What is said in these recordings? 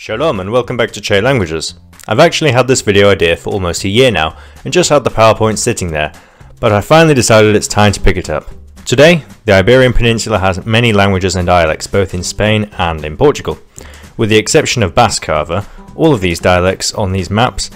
Shalom and welcome back to Che Languages. I've actually had this video idea for almost a year now and just had the PowerPoint sitting there, but I finally decided it's time to pick it up. Today, the Iberian Peninsula has many languages and dialects both in Spain and in Portugal. With the exception of Basque, however, all of these dialects on these maps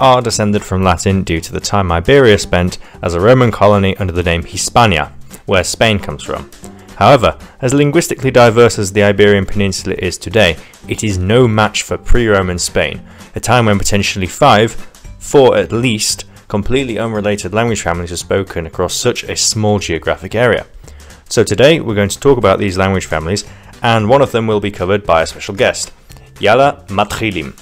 are descended from Latin due to the time Iberia spent as a Roman colony under the name Hispania, where Spain comes from. However, as linguistically diverse as the Iberian Peninsula is today, it is no match for pre-Roman Spain, a time when potentially five, four at least, completely unrelated language families are spoken across such a small geographic area. So today we're going to talk about these language families, and one of them will be covered by a special guest, Yala Matrilim.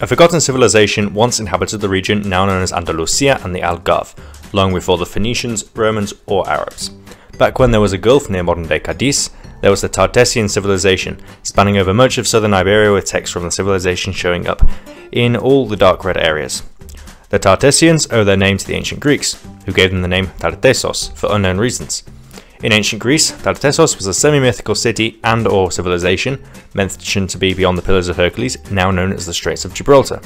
A forgotten civilization once inhabited the region now known as Andalusia and the Algarve, long before the Phoenicians, Romans, or Arabs. Back when there was a gulf near modern day Cadiz, there was the Tartessian civilization, spanning over much of southern Iberia with texts from the civilization showing up in all the dark red areas. The Tartessians owe their name to the ancient Greeks, who gave them the name Tartessos for unknown reasons. In ancient Greece, Tartessos was a semi-mythical city and or civilization, mentioned to be beyond the Pillars of Hercules, now known as the Straits of Gibraltar,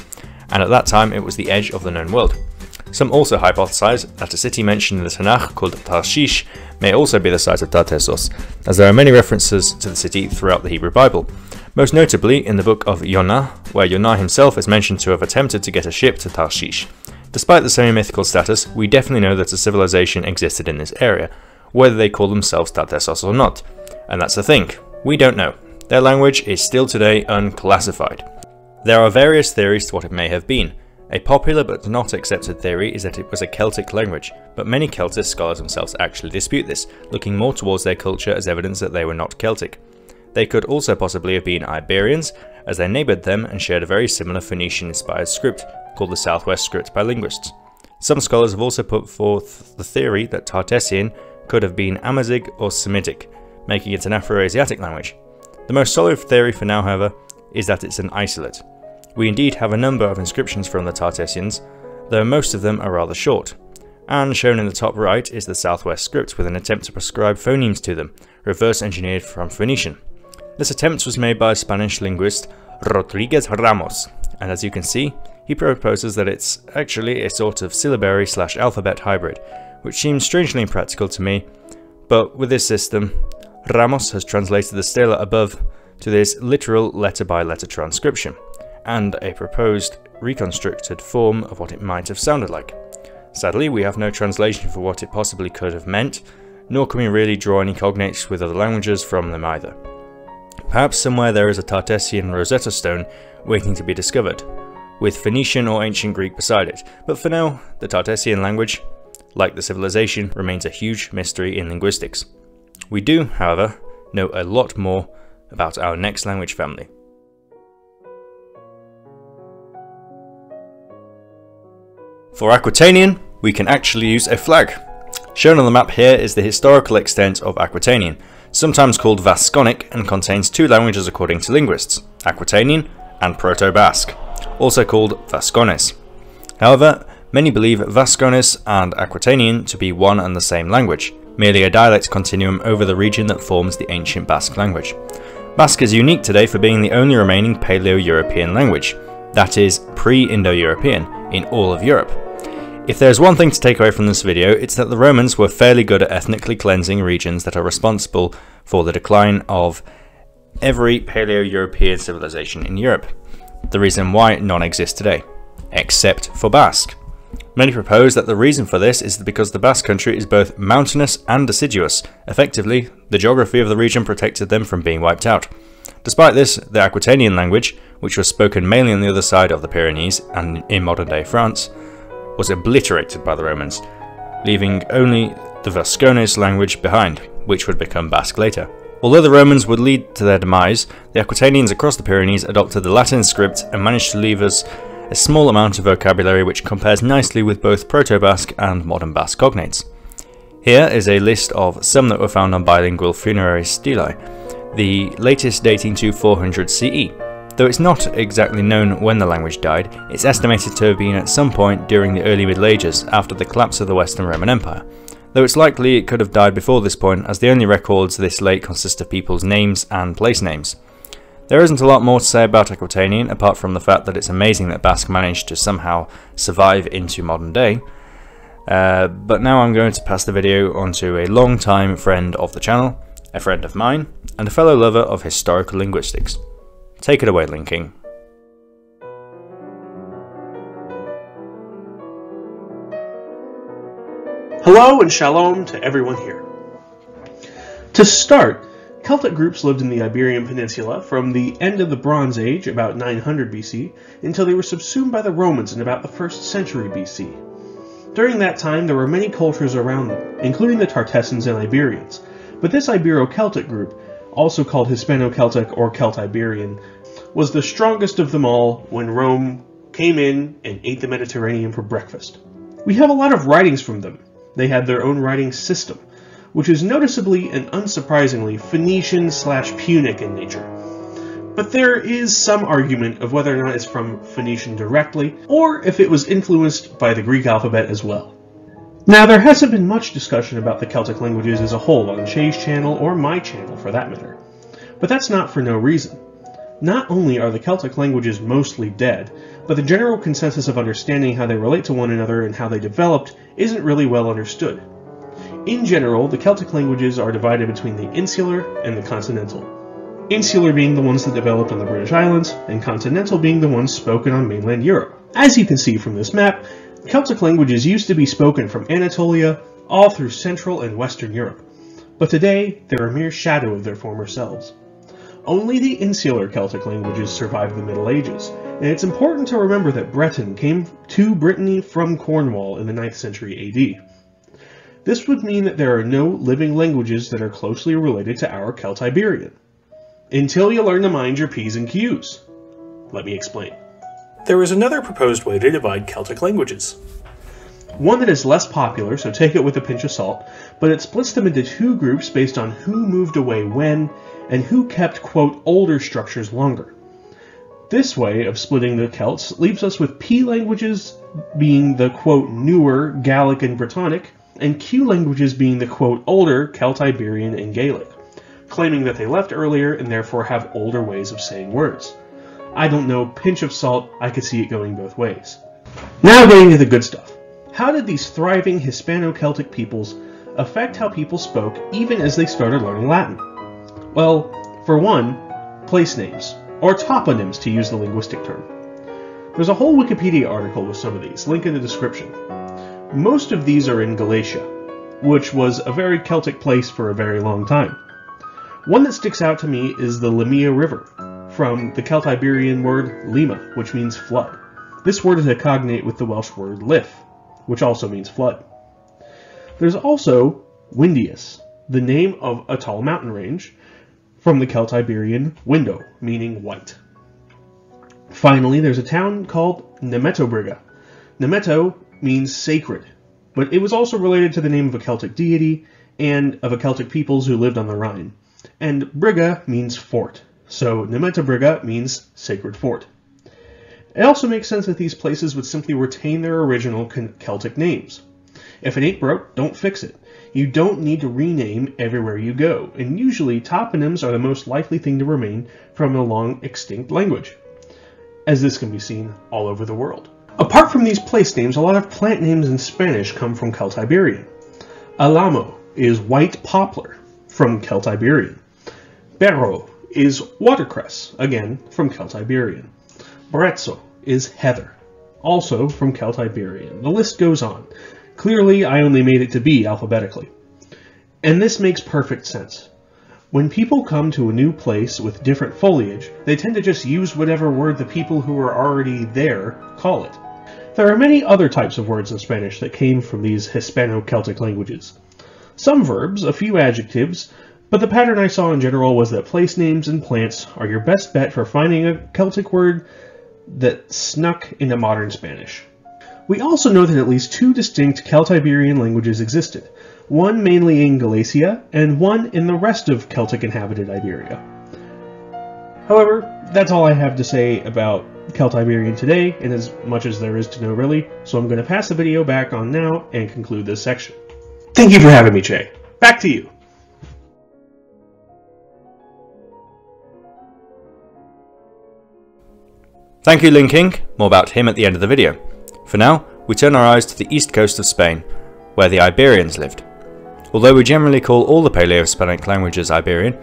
and at that time it was the edge of the known world. Some also hypothesize that a city mentioned in the Tanakh called Tarshish may also be the site of Tartessos, as there are many references to the city throughout the Hebrew Bible, most notably in the book of Yonah, where Yonah himself is mentioned to have attempted to get a ship to Tarshish. Despite the semi-mythical status, we definitely know that a civilization existed in this area, whether they call themselves Tartessos or not. And that's the thing, we don't know. Their language is still today unclassified. There are various theories to what it may have been. A popular but not accepted theory is that it was a Celtic language, but many Celtic scholars themselves actually dispute this, looking more towards their culture as evidence that they were not Celtic. They could also possibly have been Iberians, as they neighboured them and shared a very similar Phoenician-inspired script, called the Southwest Script by linguists. Some scholars have also put forth the theory that Tartessian could have been Amazigh or Semitic, making it an Afro-Asiatic language. The most solid theory for now, however, is that it's an isolate. We indeed have a number of inscriptions from the Tartessians, though most of them are rather short. And shown in the top right is the Southwest script with an attempt to prescribe phonemes to them, reverse engineered from Phoenician. This attempt was made by Spanish linguist Rodriguez Ramos, and as you can see, he proposes that it's actually a sort of syllabary slash alphabet hybrid, which seems strangely impractical to me, but with this system, Ramos has translated the stela above to this literal letter by letter transcription, and a proposed reconstructed form of what it might have sounded like. Sadly, we have no translation for what it possibly could have meant, nor can we really draw any cognates with other languages from them either. Perhaps somewhere there is a Tartessian Rosetta Stone waiting to be discovered, with Phoenician or Ancient Greek beside it, but for now, the Tartessian language like the civilization, remains a huge mystery in linguistics. We do, however, know a lot more about our next language family. For Aquitanian, we can actually use a flag. Shown on the map here is the historical extent of Aquitanian, sometimes called Vasconic and contains two languages according to linguists, Aquitanian and Proto-Basque, also called Vascones. However, Many believe Vascones and Aquitanian to be one and the same language, merely a dialect continuum over the region that forms the ancient Basque language. Basque is unique today for being the only remaining Paleo-European language, that is, pre-Indo-European, in all of Europe. If there's one thing to take away from this video, it's that the Romans were fairly good at ethnically cleansing regions that are responsible for the decline of every Paleo-European civilization in Europe. The reason why none exist today, except for Basque. Many propose that the reason for this is because the Basque country is both mountainous and deciduous. Effectively, the geography of the region protected them from being wiped out. Despite this, the Aquitanian language, which was spoken mainly on the other side of the Pyrenees and in modern-day France, was obliterated by the Romans, leaving only the Vascones language behind, which would become Basque later. Although the Romans would lead to their demise, the Aquitanians across the Pyrenees adopted the Latin script and managed to leave us a small amount of vocabulary which compares nicely with both Proto-Basque and Modern Basque cognates. Here is a list of some that were found on bilingual funerary stelae, the latest dating to 400 CE. Though it's not exactly known when the language died, it's estimated to have been at some point during the early Middle Ages after the collapse of the Western Roman Empire. though it's likely it could have died before this point as the only records this late consist of people's names and place names. There isn't a lot more to say about Aquitanian apart from the fact that it's amazing that Basque managed to somehow survive into modern day, uh, but now I'm going to pass the video on to a long-time friend of the channel, a friend of mine, and a fellow lover of historical linguistics. Take it away, Ling King. Hello and shalom to everyone here. To start, Celtic groups lived in the Iberian Peninsula from the end of the Bronze Age, about 900 BC, until they were subsumed by the Romans in about the 1st century BC. During that time, there were many cultures around them, including the Tartessans and Iberians, but this Ibero-Celtic group, also called Hispano-Celtic or Celt-Iberian, was the strongest of them all when Rome came in and ate the Mediterranean for breakfast. We have a lot of writings from them. They had their own writing system, which is noticeably and unsurprisingly Phoenician slash Punic in nature. But there is some argument of whether or not it's from Phoenician directly, or if it was influenced by the Greek alphabet as well. Now, there hasn't been much discussion about the Celtic languages as a whole on Che's channel or my channel for that matter. But that's not for no reason. Not only are the Celtic languages mostly dead, but the general consensus of understanding how they relate to one another and how they developed isn't really well understood. In general, the Celtic languages are divided between the insular and the continental. Insular being the ones that developed on the British Islands, and continental being the ones spoken on mainland Europe. As you can see from this map, Celtic languages used to be spoken from Anatolia all through Central and Western Europe, but today they're a mere shadow of their former selves. Only the insular Celtic languages survived the Middle Ages, and it's important to remember that Breton came to Brittany from Cornwall in the 9th century AD. This would mean that there are no living languages that are closely related to our Celt-Iberian. Until you learn to mind your P's and Q's. Let me explain. There is another proposed way to divide Celtic languages. One that is less popular, so take it with a pinch of salt, but it splits them into two groups based on who moved away when and who kept, quote, older structures longer. This way of splitting the Celts leaves us with P languages being the, quote, newer Gallic and Brittonic, and Q languages being the quote older Celt-Iberian and Gaelic, claiming that they left earlier and therefore have older ways of saying words. I don't know, pinch of salt, I could see it going both ways. Now getting to the good stuff. How did these thriving Hispano-Celtic peoples affect how people spoke even as they started learning Latin? Well, for one, place names, or toponyms to use the linguistic term. There's a whole Wikipedia article with some of these, link in the description. Most of these are in Galatia, which was a very Celtic place for a very long time. One that sticks out to me is the Limia River, from the Celt-Iberian word lima, which means flood. This word is a cognate with the Welsh word lith, which also means flood. There's also Windius, the name of a tall mountain range, from the Celt-Iberian window, meaning white. Finally, there's a town called Nemetobriga. Nemeto means sacred, but it was also related to the name of a Celtic deity and of a Celtic peoples who lived on the Rhine. And Briga means fort, so Nemetobriga means sacred fort. It also makes sense that these places would simply retain their original Celtic names. If it ain't broke, don't fix it. You don't need to rename everywhere you go, and usually toponyms are the most likely thing to remain from a long extinct language, as this can be seen all over the world. Apart from these place names, a lot of plant names in Spanish come from Celt-Iberian. Alamo is white poplar, from Celt-Iberian. Berro is watercress, again from Celtiberian. Brezo is heather, also from Celt-Iberian. The list goes on. Clearly, I only made it to B alphabetically. And this makes perfect sense. When people come to a new place with different foliage, they tend to just use whatever word the people who are already there call it. There are many other types of words in Spanish that came from these Hispano-Celtic languages. Some verbs, a few adjectives, but the pattern I saw in general was that place names and plants are your best bet for finding a Celtic word that snuck into modern Spanish. We also know that at least two distinct Celt-Iberian languages existed, one mainly in Galicia, and one in the rest of Celtic inhabited Iberia. However, that's all I have to say about Celt-Iberian today, and as much as there is to know really, so I'm going to pass the video back on now and conclude this section. Thank you for having me, Che. Back to you. Thank you Ling King, more about him at the end of the video. For now, we turn our eyes to the east coast of Spain, where the Iberians lived. Although we generally call all the Paleo-Hispanic languages Iberian,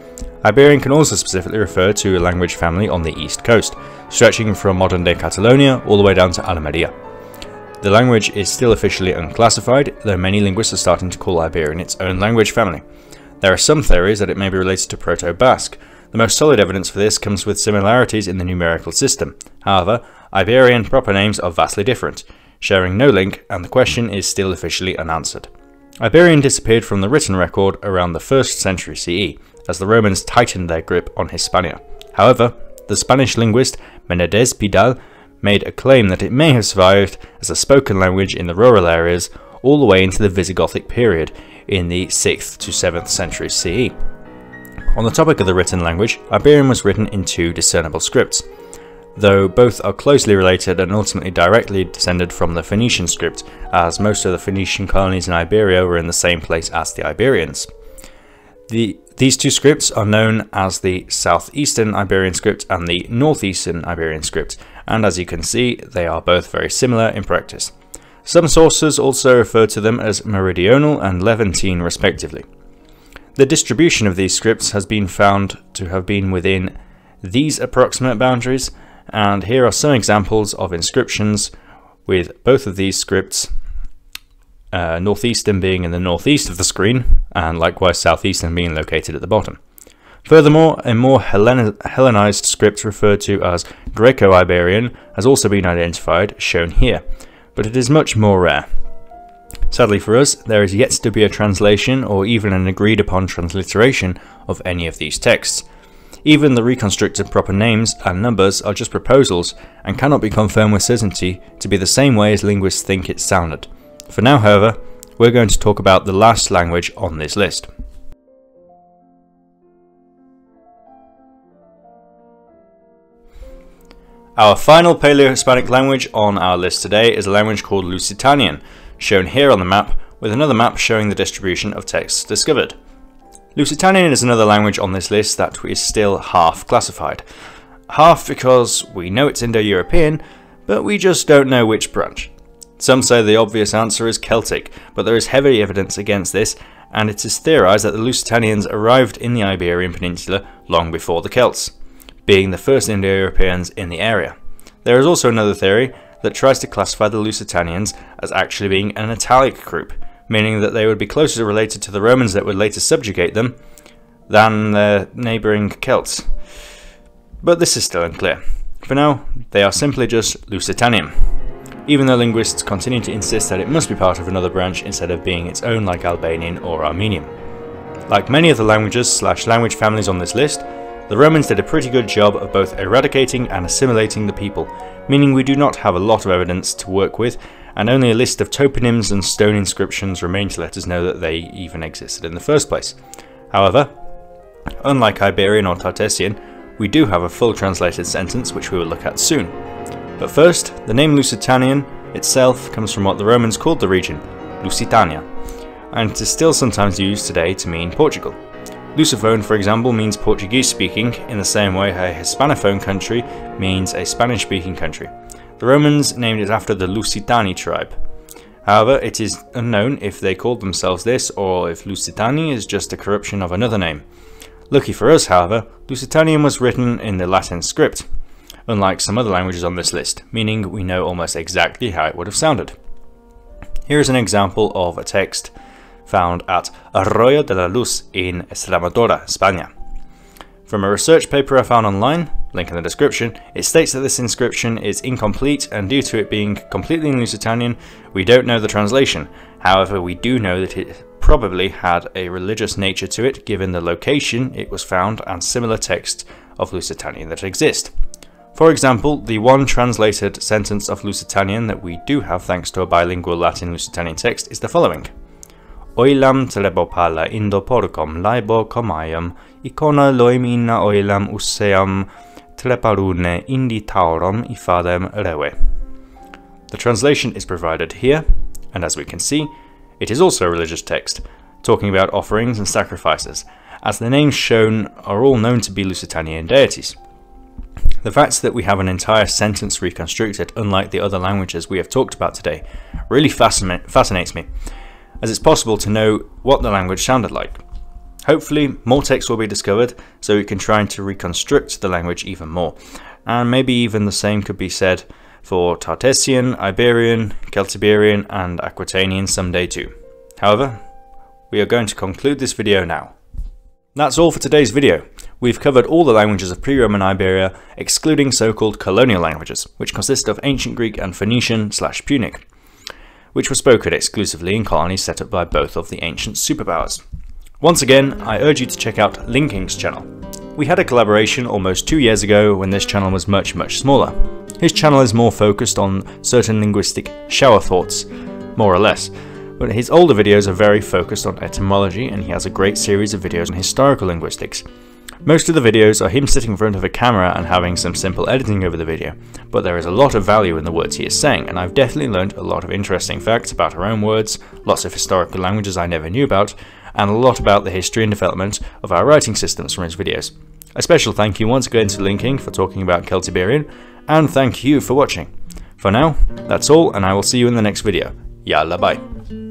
Iberian can also specifically refer to a language family on the east coast, stretching from modern-day Catalonia all the way down to Almeria. The language is still officially unclassified, though many linguists are starting to call Iberian its own language family. There are some theories that it may be related to Proto-Basque. The most solid evidence for this comes with similarities in the numerical system. However, Iberian proper names are vastly different, sharing no link, and the question is still officially unanswered. Iberian disappeared from the written record around the 1st century CE, as the Romans tightened their grip on Hispania. However, the Spanish linguist Menendez Pidal made a claim that it may have survived as a spoken language in the rural areas all the way into the Visigothic period in the 6th to 7th centuries CE. On the topic of the written language, Iberian was written in two discernible scripts though both are closely related and ultimately directly descended from the Phoenician script, as most of the Phoenician colonies in Iberia were in the same place as the Iberians. The, these two scripts are known as the Southeastern Iberian script and the Northeastern Iberian script, and as you can see, they are both very similar in practice. Some sources also refer to them as Meridional and Levantine respectively. The distribution of these scripts has been found to have been within these approximate boundaries, and here are some examples of inscriptions with both of these scripts, uh, northeastern being in the northeast of the screen, and likewise southeastern being located at the bottom. Furthermore, a more Hellen Hellenized script referred to as Greco-Iberian has also been identified, shown here, but it is much more rare. Sadly for us, there is yet to be a translation or even an agreed upon transliteration of any of these texts, even the reconstructed proper names and numbers are just proposals and cannot be confirmed with certainty to be the same way as linguists think it sounded. For now, however, we're going to talk about the last language on this list. Our final Paleo-Hispanic language on our list today is a language called Lusitanian, shown here on the map, with another map showing the distribution of texts discovered. Lusitanian is another language on this list that is still half classified. Half because we know it's Indo-European, but we just don't know which branch. Some say the obvious answer is Celtic, but there is heavy evidence against this, and it is theorized that the Lusitanians arrived in the Iberian Peninsula long before the Celts, being the first Indo-Europeans in the area. There is also another theory that tries to classify the Lusitanians as actually being an Italic group, meaning that they would be closer related to the Romans that would later subjugate them than their neighbouring Celts. But this is still unclear. For now, they are simply just Lusitanian, even though linguists continue to insist that it must be part of another branch instead of being its own like Albanian or Armenian. Like many of the languages slash language families on this list, the Romans did a pretty good job of both eradicating and assimilating the people, meaning we do not have a lot of evidence to work with and only a list of toponyms and stone inscriptions remain to let us know that they even existed in the first place. However, unlike Iberian or Tartessian, we do have a full translated sentence which we will look at soon. But first, the name Lusitanian itself comes from what the Romans called the region, Lusitania, and it is still sometimes used today to mean Portugal. Lusophone, for example, means Portuguese speaking, in the same way a Hispanophone country means a Spanish speaking country. The Romans named it after the Lusitani tribe. However, it is unknown if they called themselves this or if Lusitani is just a corruption of another name. Lucky for us, however, Lusitanian was written in the Latin script, unlike some other languages on this list, meaning we know almost exactly how it would have sounded. Here is an example of a text found at Arroyo de la Luz in Extremadura, Spain. From a research paper I found online, link in the description, it states that this inscription is incomplete and due to it being completely in Lusitanian, we don't know the translation. However, we do know that it probably had a religious nature to it given the location it was found and similar texts of Lusitanian that exist. For example, the one translated sentence of Lusitanian that we do have thanks to a bilingual Latin Lusitanian text is the following. Oilam indoporcom laibo comayam, icona loimina oilam indi ifadem rewe. The translation is provided here, and as we can see, It is also a religious text, talking about offerings and sacrifices, as the names shown are all known to be Lusitanian deities. The fact that we have an entire sentence reconstructed, unlike the other languages we have talked about today, really fascinates me, as it's possible to know what the language sounded like. Hopefully, more text will be discovered so we can try to reconstruct the language even more, and maybe even the same could be said for Tartessian, Iberian, Celtiberian, and Aquitanian someday too. However, we are going to conclude this video now. That's all for today's video. We've covered all the languages of pre-Roman Iberia, excluding so-called colonial languages, which consist of Ancient Greek and Phoenician slash Punic, which were spoken exclusively in colonies set up by both of the ancient superpowers. Once again, I urge you to check out Ling King's channel. We had a collaboration almost two years ago when this channel was much much smaller. His channel is more focused on certain linguistic shower thoughts, more or less, but his older videos are very focused on etymology and he has a great series of videos on historical linguistics. Most of the videos are him sitting in front of a camera and having some simple editing over the video, but there is a lot of value in the words he is saying, and I've definitely learned a lot of interesting facts about our own words, lots of historical languages I never knew about, and a lot about the history and development of our writing systems from his videos. A special thank you once again to Ling King for talking about Celtiberian, and thank you for watching. For now, that's all, and I will see you in the next video. Yalla bye.